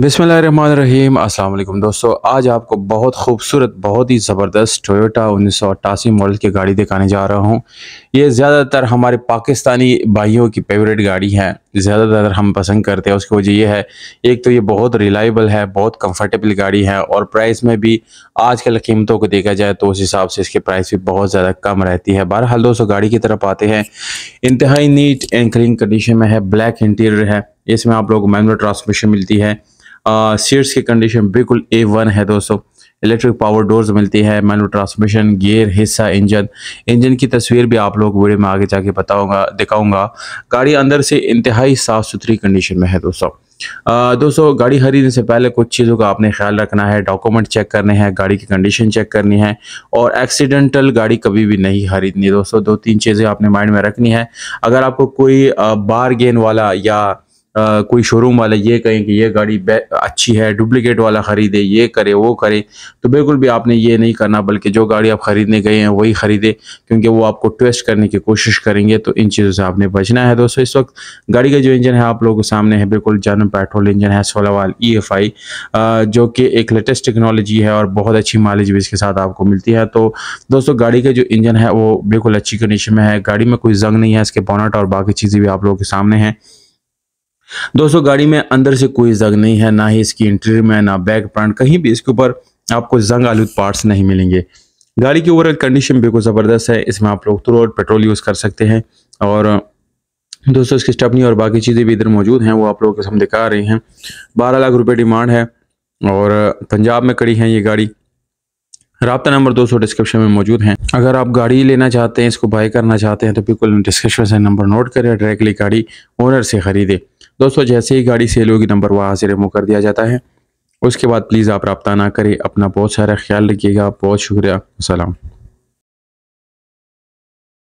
बिसमीम अल्लाम दोस्तों, आज आपको बहुत खूबसूरत, बहुत ही ज़बरदस्त टोयोटा उन्नीस मॉडल की गाड़ी दिखाने जा रहा हूँ। ये ज़्यादातर हमारे पाकिस्तानी भाइयों की फेवरेट गाड़ी है। ज़्यादातर हम पसंद करते हैं, उसकी वजह यह है, एक तो ये बहुत रिलायबल है, बहुत कंफर्टेबल गाड़ी है और प्राइस में भी आजकल कीमतों को देखा जाए तो उस हिसाब से इसकी प्राइस भी बहुत ज़्यादा कम रहती है। बहरहाल दोस्तों, गाड़ी की तरफ़ आते हैं। इंतहाई नीट एंड क्लीन कंडीशन में है ब्लैक इंटीरियर है। इसमें आप लोग मैनुअल ट्रांसमिशन मिलती है। सीट्स की कंडीशन बिल्कुल ए वन है दोस्तों। इलेक्ट्रिक पावर डोर्स मिलती है मैनुअल ट्रांसमिशन गियर हिस्सा इंजन इंजन की तस्वीर भी आप लोग वीडियो में आगे जाके बताऊँगा, दिखाऊँगा। गाड़ी अंदर से इंतहाई साफ़ सुथरी कंडीशन में है दोस्तों। दोस्तों, गाड़ी खरीदने से पहले कुछ चीज़ों का आपने ख्याल रखना है डॉक्यूमेंट चेक करने हैं, गाड़ी की कंडीशन चेक करनी है, और एक्सीडेंटल गाड़ी कभी भी नहीं खरीदनी। दोस्तों दो तीन चीज़ें आपने माइंड में रखनी है। अगर आपको कोई बार गेन वाला या आ, कोई शोरूम वाले ये कहें कि ये गाड़ी अच्छी है डुप्लीकेट वाला ख़रीदे ये करे वो करे तो बिल्कुल भी आपने ये नहीं करना बल्कि जो गाड़ी आप ख़रीदने गए हैं वही ख़रीदे क्योंकि वो आपको ट्वेस्ट करने की कोशिश करेंगे तो इन चीज़ों से आपने बचना है दोस्तों। इस वक्त गाड़ी का जो इंजन है आप लोगों के सामने है बिल्कुल जन पेट्रोल इंजन है सोलह वाल ई एफ़ आई जो कि एक लेटेस्ट टेक्नोलॉजी है और बहुत अच्छी माइलेज भी इसके साथ आपको मिलती है। तो दोस्तों गाड़ी का जो इंजन है वो बिल्कुल अच्छी कंडीशन में है गाड़ी में कोई जंग नहीं है इसके बोनट और बाकी चीज़ें भी आप लोगों के सामने हैं। दोस्तों, गाड़ी में अंदर से कोई जंग नहीं है, ना ही इसकी इंटीरियर में, ना बैक फ्रंट कहीं भी इसके ऊपर आपको जंग आलूद पार्ट्स नहीं मिलेंगे। गाड़ी की ओवरऑल कंडीशन बिल्कुल ज़बरदस्त है, इसमें आप लोग थ्रू पेट्रोल यूज़ कर सकते हैं। और, दोस्तों, इसकी स्टपनी और बाकी चीज़ें भी इधर मौजूद हैं, वो आप लोग हम दिखा रहे हैं। बारह लाख रुपए डिमांड है और पंजाब में कड़ी है ये गाड़ी। रबता नंबर दो सौ डिस्क्रिप्शन में मौजूद हैं। अगर आप गाड़ी लेना चाहते हैं, इसको बाई करना चाहते हैं तो बिल्कुल डिस्क्रिप्शन से नंबर नोट करें डायरेक्टली गाड़ी ओनर से ख़रीदे। दोस्तों, जैसे ही गाड़ी सेल होगी नंबर वहाँ से रिमूव कर दिया जाता है। उसके बाद प्लीज़ आप रब्ता ना करें, अपना बहुत सारा ख्याल रखिएगा। बहुत शुक्रिया। सलाम